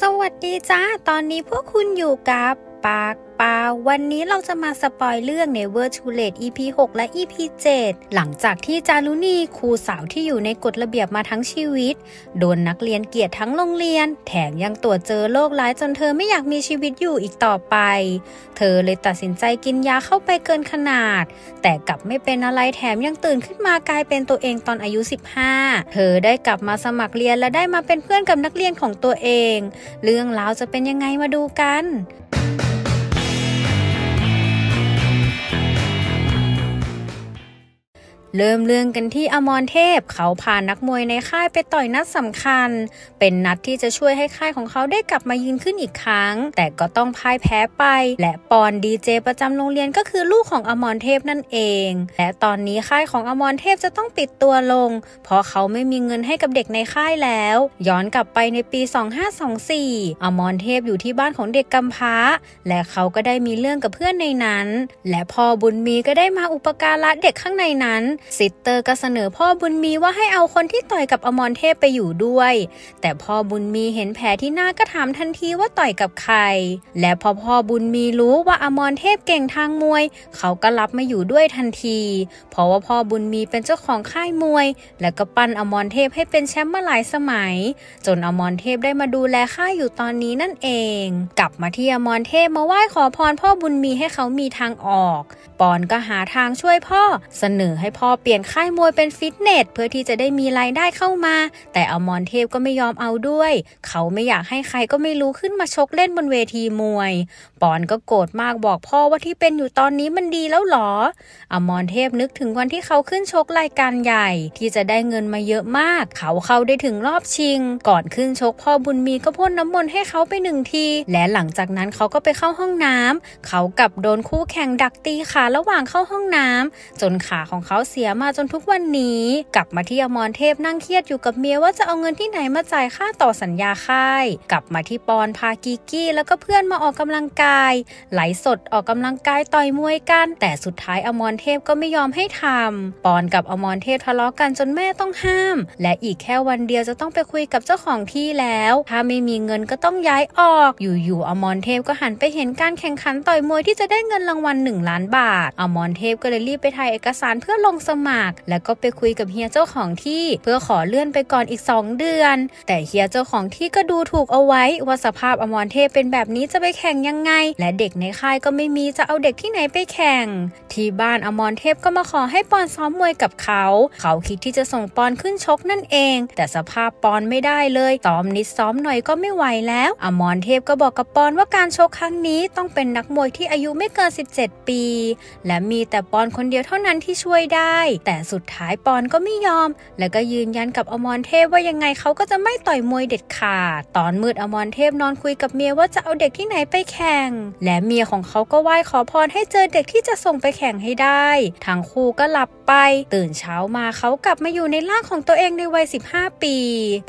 สวัสดีจ้า ตอนนี้พวกคุณอยู่กับ ปากปาวันนี้เราจะมาสปอยเรื่อง Never Too Late EP 6 และ EP 7 หลังจากที่จารุณีครูสาวที่อยู่ในกฎระเบียบมาทั้งชีวิต โดนนักเรียนเกลียดทั้งโรงเรียน แถมยังตรวจเจอโรคร้ายจนเธอไม่อยากมีชีวิตอยู่อีกต่อไป เธอเลยตัดสินใจกินยาเข้าไปเกินขนาด แต่กลับไม่เป็นอะไรแถมยังตื่นขึ้นมากลายเป็นตัวเองตอนอายุ 15 เธอได้กลับมาสมัครเรียนและได้มาเป็นเพื่อนกับนักเรียนของตัวเอง เรื่องราวจะเป็นยังไงมาดูกัน เริ่มเรื่องกันที่อมรเทพเขาพานักมวยในค่ายไปต่อยนัดสำคัญ เป็นนัดที่จะช่วยให้ค่ายของเขาได้กลับมายืนขึ้นอีกครั้ง แต่ก็ต้องพ่ายแพ้ไป และปอนดีเจประจำโรงเรียนก็คือลูกของอมรเทพนั่นเอง และตอนนี้ค่ายของอมรเทพจะต้องปิดตัวลง เพราะเขาไม่มีเงินให้กับเด็กในค่ายแล้ว ย้อนกลับไปในปี 2524 อมรเทพอยู่ที่บ้านของเด็กกำพร้า และเขาก็ได้มีเรื่องกับเพื่อนในนั้น และพ่อบุญมีก็ได้มาอุปการะเด็กข้างในนั้นซิสเตอร์ก็เสนอพ่อบุญมีว่าให้เอาคนที่ต่อยกับอมรเทพไปอยู่ด้วย แต่พ่อบุญมีเห็นแผลที่หน้าก็ถามทันทีว่าต่อยกับใคร และพอพ่อบุญมีรู้ว่าอมรเทพเก่งทางมวย เขาก็รับมาอยู่ด้วยทันที เพราะว่าพ่อบุญมีเป็นเจ้าของค่ายมวย และก็ปั้นอมรเทพให้เป็นแชมป์มาหลายสมัย จนอมรเทพได้มาดูแลค่ายอยู่ตอนนี้นั่นเอง กลับมาที่อมรเทพมาไหว้ขอพรพ่อบุญมีให้เขามีทางออก ปอนก็หาทางช่วยพ่อ เสนอให้พ่อเปลี่ยนค่ายมวยเป็นฟิตเนสเพื่อที่จะได้มีรายได้เข้ามา แต่อมรเทพก็ไม่ยอมเอาด้วย เขาไม่อยากให้ใครก็ไม่รู้ขึ้นมาชกเล่นบนเวทีมวย ปอนก็โกรธมากบอกพ่อว่าที่เป็นอยู่ตอนนี้มันดีแล้วหรอ อมรเทพนึกถึงวันที่เขาขึ้นชกรายการใหญ่ ที่จะได้เงินมาเยอะมาก เขาเข้าได้ถึงรอบชิง ก่อนขึ้นชกพ่อบุญมีก็พ่นน้ำมนต์ให้เขาไปหนึ่งที และหลังจากนั้นเขาก็ไปเข้าห้องน้ำเขากับโดนคู่แข่งดักตีขาระหว่างเข้าห้องน้ำจนขาของเขาเสียมาจนทุกวันนี้ กลับมาที่อมรเทพนั่งเครียดอยู่กับเมียว่าจะเอาเงินที่ไหนมาจ่ายค่าต่อสัญญาค่าย กลับมาที่ปอนพากิกี้แล้วก็เพื่อนมาออกกำลังกาย ไหลสดออกกำลังกายต่อยมวยกัน แต่สุดท้ายอมรเทพก็ไม่ยอมให้ทำปอนกับอมรเทพทะเลาะกันจนแม่ต้องห้าม และอีกแค่วันเดียวจะต้องไปคุยกับเจ้าของที่แล้ว ถ้าไม่มีเงินก็ต้องย้ายออก อยู่ๆอมรเทพก็หันไปเห็นการแข่งขันต่อยมวยที่จะได้เงินรางวัล1ล้านบาท อมรเทพก็เลยรีบไปถ่ายเอกสารเพื่อลงสมัคร แล้วก็ไปคุยกับเฮียเจ้าของที่ เพื่อขอเลื่อนไปก่อนอีก 2 เดือน แต่เฮียเจ้าของที่ก็ดูถูกเอาไว้ว่าสภาพอมรเทพเป็นแบบนี้จะไปแข่งยังไง และเด็กในค่ายก็ไม่มีจะเอาเด็กที่ไหนไปแข่ง ที่บ้านอมรเทพก็มาขอให้ปอนซ้อมมวยกับเขา เขาคิดที่จะส่งปอนขึ้นชกนั่นเอง แต่สภาพปอนไม่ได้เลยซ้อมนิดซ้อมหน่อยก็ไม่ไหวแล้ว อมรเทพก็บอกกับปอนว่าการชกครั้งนี้ต้องเป็นนักมวยที่อายุไม่เกิน 17 ปี และมีแต่ปอนคนเดียวเท่านั้นที่ช่วยได้แต่สุดท้ายปอนก็ไม่ยอม และก็ยืนยันกับอมรเทพว่ายังไงเขาก็จะไม่ต่อยมวยเด็ดขาด ตอนมืดอมรเทพนอนคุยกับเมียว่าจะเอาเด็กที่ไหนไปแข่ง และเมียของเขาก็ไหว้ขอพรให้เจอเด็กที่จะส่งไปแข่งให้ได้ ทั้งคู่ก็หลับไป ตื่นเช้ามาเขากลับมาอยู่ในร่างของตัวเองในวัย 15 ปี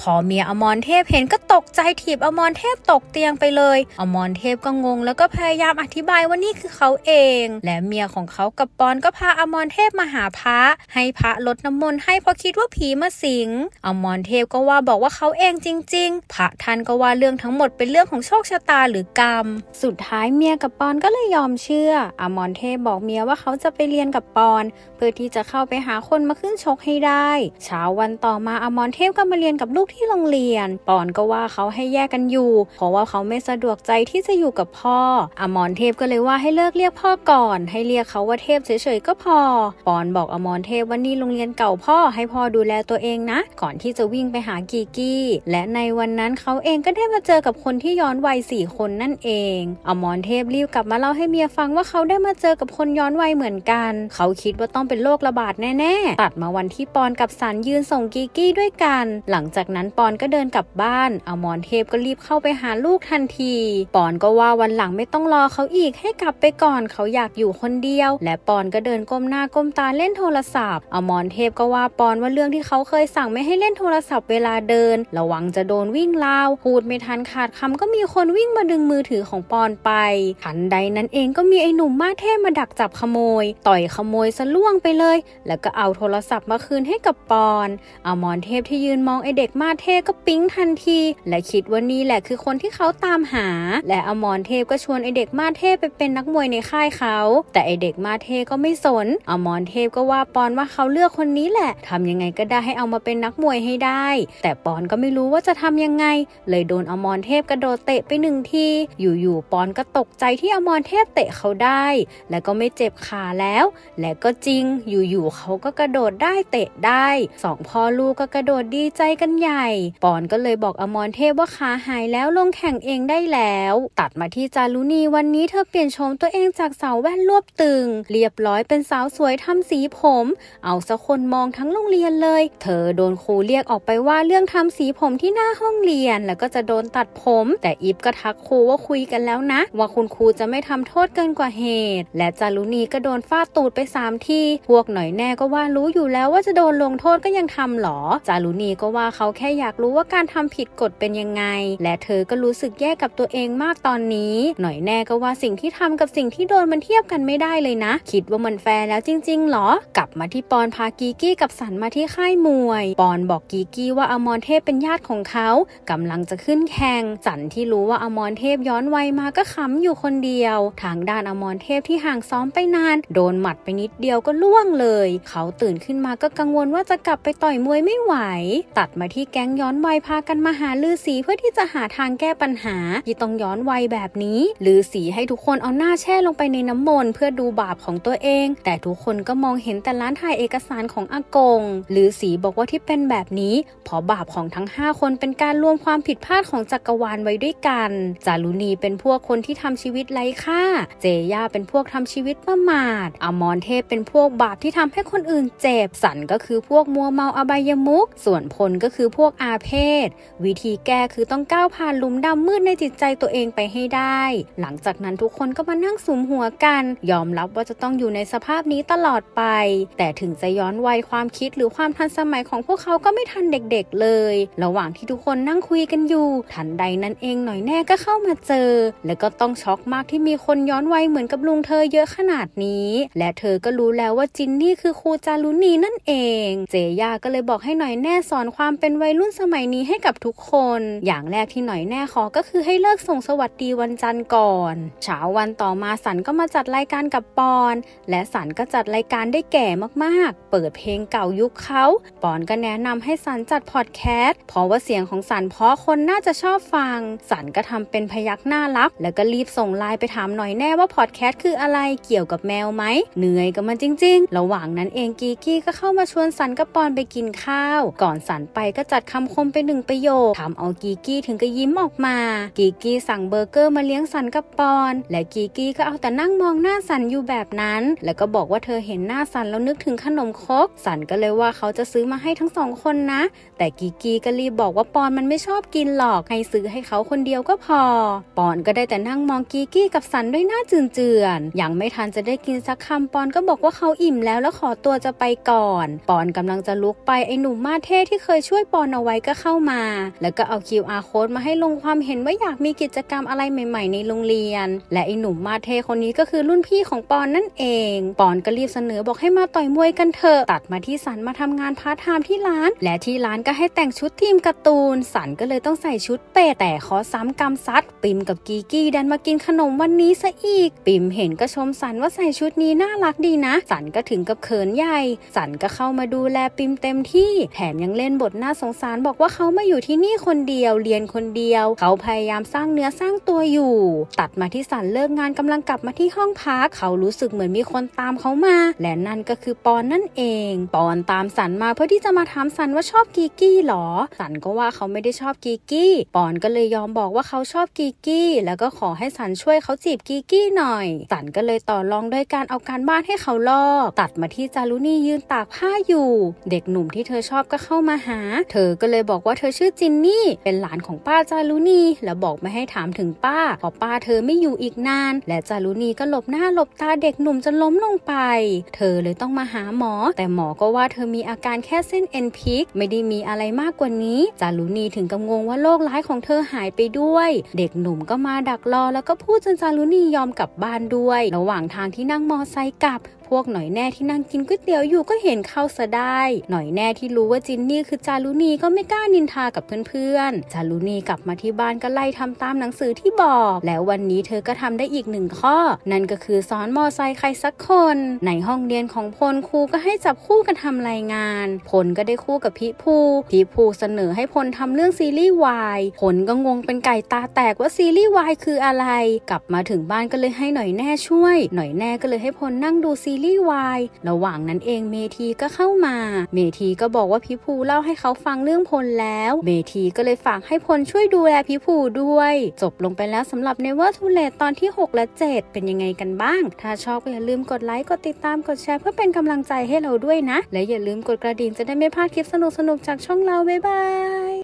พอเมียอมรเทพเห็นก็ตกใจถีบอมรเทพตกเตียงไปเลย อมรเทพก็งง แล้วก็พยายามอธิบายว่านี่คือเขาเอง และเมียของเขากับปอนก็พาอมรเทพมาหาพระให้พระลดน้ำมนต์ให้เพราะคิดว่าผีมาสิงอมรเทพก็ว่าบอกว่าเขาเองจริง ๆ พระท่านก็ว่าเรื่องทั้งหมดเป็นเรื่องของโชคชะตาหรือกรรม สุดท้ายเมียกับปอนก็เลยยอมเชื่ออมรเทพบอกเมียว่าเขาจะไปเรียนกับปอนเพื่อที่จะเข้าไปหาคนมาขึ้นชกให้ได้ เช้าวันต่อมาอมรเทพก็มาเรียนกับลูกที่โรงเรียน ปอนก็ว่าเขาให้แยกกันอยู่ เพราะว่าเขาไม่สะดวกใจที่จะอยู่กับพ่อ อมรเทพก็เลยว่าให้เลิกเรียกพ่อก่อน ให้เรียกเขาว่าเทพเฉยๆก็พอ ปอนบอกอมรเทพว่านี่โรงเรียนเก่าพ่อให้พ่อดูแลตัวเองนะ ก่อนที่จะวิ่งไปหากีกี้ และในวันนั้นเขาเองก็ได้มาเจอกับคนที่ย้อนวัยสี่คนนั่นเอง อมรเทพรีบกลับมาเล่าให้เมียฟังว่าเขาได้มาเจอกับคนย้อนวัยเหมือนกัน เขาคิดว่าต้องเป็นโรคระบาดแน่ๆ ตัดมาวันที่ปอนกับสันยืนส่งกีกี้ด้วยกัน หลังจากนั้นปอนก็เดินกลับบ้าน อมรเทพก็รีบเข้าไปหาลูกทันที ปอนก็ว่าวันหลังไม่ต้องรอเขาอีกให้กลับไปก่อนเขาอยากอยู่คนเดียว และปอนก็เดินก้มหน้าก้มตาเล่นโทรศัพท์ อมรเทพก็ว่าปอนว่าเรื่องที่เขาเคยสั่งไม่ให้เล่นโทรศัพท์เวลาเดิน ระวังจะโดนวิ่งลาว พูดไม่ทันขาดคำก็มีคนวิ่งมาดึงมือถือของปอนไปทันใดนั้นเองก็มีไอ้หนุ่มมาเทพมาดักจับขโมย ต่อยขโมยซะล่วงไปเลย แล้วก็เอาโทรศัพท์มาคืนให้กับปอนอมรเทพที่ยืนมองไอเด็กมาเทพก็ปิ๊งทันที และคิดว่านี่แหละคือคนที่เขาตามหา และอมรเทพก็ชวนไอเด็กมาเทพไปเป็นนักมวยในค่ายเขา แต่ไอเด็กมาเทพก็ไม่สน อมรเทพก็ว่าปอนว่าเขาเลือกคนนี้แหละทำยังไงก็ได้ให้เอามาเป็นนักมวยให้ได้ แต่ปอนก็ไม่รู้ว่าจะทำยังไง เลยโดนอมรเทพกระโดดเตะไปหนึ่งที อยู่ๆปอนก็ตกใจที่อมรเทพเตะเขาได้ และก็ไม่เจ็บขาแล้ว และก็จริงอยู่ๆเขาก็กระโดดได้เตะได้สองพ่อลูกก็กระโดดดีใจกันใหญ่ ปอนก็เลยบอกอมรเทพว่าขาหายแล้วลงแข่งเองได้แล้ว ตัดมาที่จารุณีวันนี้เธอเปลี่ยนโฉมตัวเองจากสาวแว่นรวบตึง เรียบร้อยเป็นสาวสวยทำสีผม เอาสักคนมองทั้งโรงเรียนเลย เธอโดนครูเรียกออกไปว่าเรื่องทำสีผมที่หน้าห้องเรียน แล้วก็จะโดนตัดผม แต่อีฟก็ทักครูว่าคุยกันแล้วนะ ว่าคุณครูจะไม่ทำโทษเกินกว่าเหตุ และจารุณีก็โดนฟาดตูดไปสามทีพวกหน่อยแน่ก็ว่ารู้อยู่แล้วว่าจะโดนลงโทษก็ยังทำหรอ จารุณีก็ว่าเขาแค่อยากรู้ว่าการทำผิดกฎเป็นยังไง และเธอก็รู้สึกแย่กับตัวเองมากตอนนี้ หน่อยแน่ก็ว่าสิ่งที่ทำกับสิ่งที่โดนมันเทียบกันไม่ได้เลยนะ คิดว่ามันแฟร์แล้วจริง ๆ หรอ กลับมาที่ปอนพากีกี้กับสันมาที่ค่ายมวย ปอนบอกกีกี้ว่าอมรเทพเป็นญาติของเขากำลังจะขึ้นแข่งสันที่รู้ว่าอมรเทพย้อนวัยมาก็ขำอยู่คนเดียว ทางด้านอมรเทพที่ห่างซ้อมไปนาน โดนหมัดไปนิดเดียวก็ล่วงเลย เขาตื่นขึ้นมาก็กังวลว่าจะกลับไปต่อยมวยไม่ไหว ตัดมาที่แก๊งย้อนวัยพากันมาหาลือสีเพื่อที่จะหาทางแก้ปัญหาที่ต้องย้อนวัยแบบนี้ลือสีให้ทุกคนเอาหน้าแช่ลงไปในน้ำมนต์เพื่อดูบาปของตัวเอง แต่ทุกคนก็มองเห็นแต่ร้านถ่ายเอกสารของอากงลือสีบอกว่าที่เป็นแบบนี้เพราะบาปของทั้ง 5 คนเป็นการรวมความผิดพลาดของจักรวาลไว้ด้วยกันจารุณีเป็นพวกคนที่ทำชีวิตไร้ค่า เจย่าเป็นพวกทำชีวิตประมาทอมรเทพเป็นพวกบาปที่ทำให้คนอื่นเจ็บ สันก็คือพวกมัวเมาอบายมุก ส่วนพลก็คือพวกอาเพศ วิธีแก้คือต้องก้าวผ่านหลุมดำมืดในจิตใจตัวเองไปให้ได้ หลังจากนั้นทุกคนก็มานั่งสุมหัวกัน ยอมรับว่าจะต้องอยู่ในสภาพนี้ตลอดไป แต่ถึงจะย้อนวัยความคิดหรือความทันสมัยของพวกเขาก็ไม่ทันเด็กๆเลย ระหว่างที่ทุกคนนั่งคุยกันอยู่ ทันใดนั้นเองหน่อยแน่ก็เข้ามาเจอ แล้วก็ต้องช็อกมากที่มีคนย้อนวัยเหมือนกับลุงเธอเยอะขนาดนี้ และเธอก็รู้แล้วว่าจินนี่คือครูจารุณีนั่นเอง เจย่าก็เลยบอกให้หน่อยแน่สอนความเป็นวัยรุ่นสมัยนี้ให้กับทุกคน อย่างแรกที่หน่อยแน่ขอก็คือให้เลิกส่งสวัสดีวันจันทร์ก่อน เช้าวันต่อมาสันก็มาจัดรายการกับปอน และสันก็จัดรายการได้แก่มากๆ เปิดเพลงเก่ายุคเขาปอนก็แนะนำให้สันจัดพอดแคสต์เพราะว่าเสียงของสันเพราะคนน่าจะชอบฟัง สันก็ทำเป็นพยักหน้ารับ แล้วก็รีบส่งไลน์ไปถามหน่อยแน่ว่าพอดแคสต์คืออะไรเกี่ยวกับแมวไหมเหนื่อยกับมันจริงๆระหว่างนั้นเองกีกี้ก็เข้ามาชวนสันกับปอนไปกินข้าว ก่อนสันไปก็จัดคำคมไปหนึ่งประโยคทำเอากีกี้ถึงก็ยิ้มออกมา กีกี้สั่งเบอร์เกอร์มาเลี้ยงสันกับปอน และกีกี้ก็เอาแต่นั่งมองหน้าสันอยู่แบบนั้น แล้วก็บอกว่าเธอเห็นหน้าสันแล้วนึกถึงขนมครกสันก็เลยว่าเขาจะซื้อมาให้ทั้งสองคนนะ แต่กีกี้ก็รีบบอกว่าปอนมันไม่ชอบกินหรอกให้ซื้อให้เขาคนเดียวก็พอ ปอนก็ได้แต่นั่งมองกีกี้กับสันด้วยหน้าเจื่อนๆยังไม่ทันจะได้กินสักคำปอนก็บอกว่าเขาอิ่มแล้วแล้วขอตัวจะไปก่อน ปอนกำลังจะลุกไปไอ้หนุ่มมาดเท่ที่เคยช่วยปอนเอาไว้ก็เข้ามา แล้วก็เอา QR code มาให้ลงความเห็นว่าอยากมีกิจกรรมอะไรใหม่ ๆ ในโรงเรียน และไอ้หนุ่มมาดเท่คนนี้ก็คือรุ่นพี่ของปอนนั่นเอง ปอนก็รีบเสนอบอกให้มาต่อยมวยกันเถอะตัดมาที่สันมาทำงานพาร์ทไทม์ที่ร้าน และที่ร้านก็ให้แต่งชุดธีมการ์ตูน สันก็เลยต้องใส่ชุดเป็ดแต่เคราะห์ซ้ำกรรมซัดปิมกับกีกี้ดันมากินขนมวันนี้ซะอีก ปิมเห็นก็ชมสันว่าใส่ชุดนี้น่ารักดีนะ สันก็ถึงกับเขินใหญ่ สันก็เข้ามาดูแลปิมเต็มที่ แถมยังเล่นบทน่าสงสารบอกว่าเขามาอยู่ที่นี่คนเดียวเรียนคนเดียว เขาพยายามสร้างเนื้อสร้างตัวอยู่ ตัดมาที่สันเลิกงานกำลังกลับมาที่ห้องพัก เขารู้สึกเหมือนมีคนตามเขามา และนั่นก็คือปอนนั่นเอง ปอนตามสันมาเพื่อที่จะมาถามสันว่าชอบกีกี้หรอ สันก็ว่าเขาไม่ได้ชอบกีกี้ ปอนก็เลยยอมบอกว่าเขาชอบกีกี้ แล้วก็ขอให้สันช่วยเขาจีบกีกี้หน่อย สันก็เลยต่อรองด้วยการเอาการบ้านให้เขาลอกตัดมาที่จารุณียืนตากผ้าอยู่ เด็กหนุ่มที่เธอชอบก็เข้ามาหา เธอก็เลยบอกว่าเธอชื่อจินนี่ เป็นหลานของป้าจารุณีแล้วบอกไม่ให้ถามถึงป้าเพราะป้าเธอไม่อยู่อีกนาน และจารุณีก็หลบหน้าหลบตาเด็กหนุ่มจนล้มลงไป เธอเลยต้องมาหาหมอ แต่หมอก็ว่าเธอมีอาการแค่เส้นเอ็นพิกไม่ได้มีอะไรมากกว่านี้ จารุณีถึงกับงงว่าโรคร้ายของเธอหายไปด้วย เด็กหนุ่มก็มาดักรอแล้วก็พูดจนจารุณียอมกลับบ้านด้วย ระหว่างทางที่นั่งมอไซค์กลับ พวกหน่อยแน่ที่นั่งกินก๋วยเตี๋ยวอยู่ก็เห็นเข้าซะได้ หน่อยแน่ที่รู้ว่าจินนี่คือจารุณีก็ไม่กล้านินทากับเพื่อนๆ จารุณีกลับมาที่บ้านก็ไล่ทำตามหนังสือที่บอก แล้ววันนี้เธอก็ทำได้อีกหนึ่งข้อ นั่นก็คือสอนมอไซค์ใครสักคน ในห้องเรียนของพลครูก็ให้จับคู่กันทำรายงาน พลก็ได้คู่กับพิภูพิภูเสนอให้พลทำเรื่องซีรีส์วายพลก็งงเป็นไก่ตาแตกว่าซีรีส์วายคืออะไร กลับมาถึงบ้านก็เลยให้หน่อยแน่ช่วย หน่อยแน่ก็เลยให้พลนั่งดูซีรีส์วายระหว่างนั้นเองเมทีก็เข้ามา เมทีก็บอกว่าพิภูเล่าให้เขาฟังเรื่องพลแล้ว เมทีก็เลยฝากให้พลช่วยดูแลพิภูด้วย จบลงไปแล้วสำหรับ Never Too Late ตอนที่ 6 และ 7 เป็นยังไงกันบ้าง ถ้าชอบก็อย่าลืมกดไลค์ กดติดตาม กดแชร์เพื่อเป็นกำลังใจให้เราด้วยนะ และอย่าลืมกดกระดิ่งจะได้ไม่พลาดคลิปสนุกๆจากช่องเราบ๊ายบาย